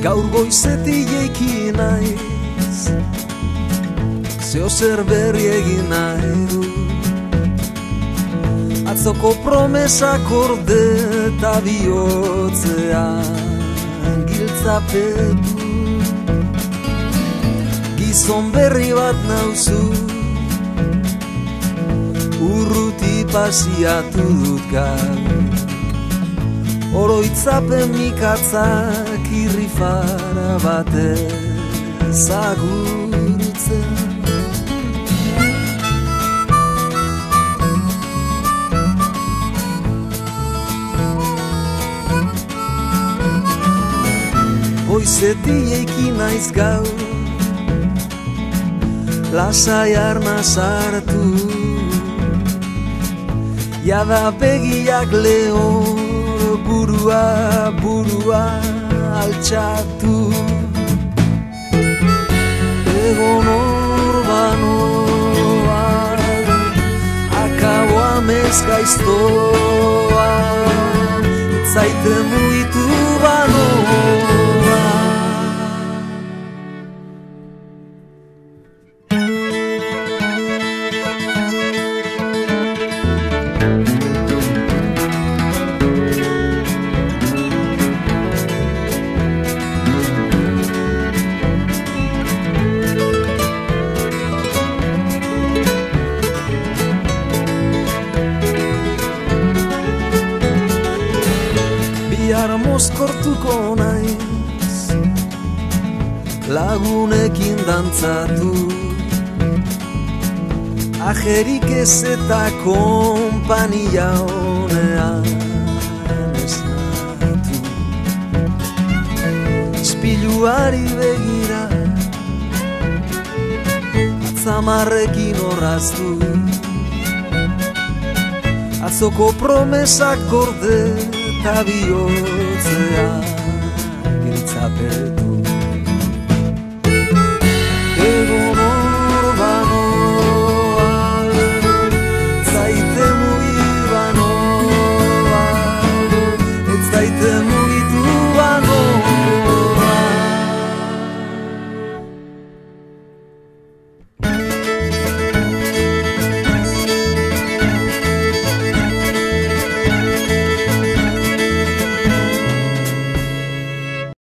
Gaur goizetik eiki naiz. Zeo zer berri egin nahi du. Atzoko promesak orde eta bihotzean Giltzapetu. Gizon berri bat nauzu. Urruti pasiatu dut gaur Oroitzapen mikatzak irrifara bate zagurtzen Goizeti eiki naiz gau Lasai arna sartu. Jada begiak lehor burua burua altxatu. Egon orbanoa Akaboa mezkaiztoa Zaite muitu banoa Bihar mozkortuko naiz. Lagunekin dantzatu. Ajerik ez eta kompania honean esnatu. Ispiluari begira Atzamarrekin horraztu Atzoko promesak gorde eta bihotzea giltzapetu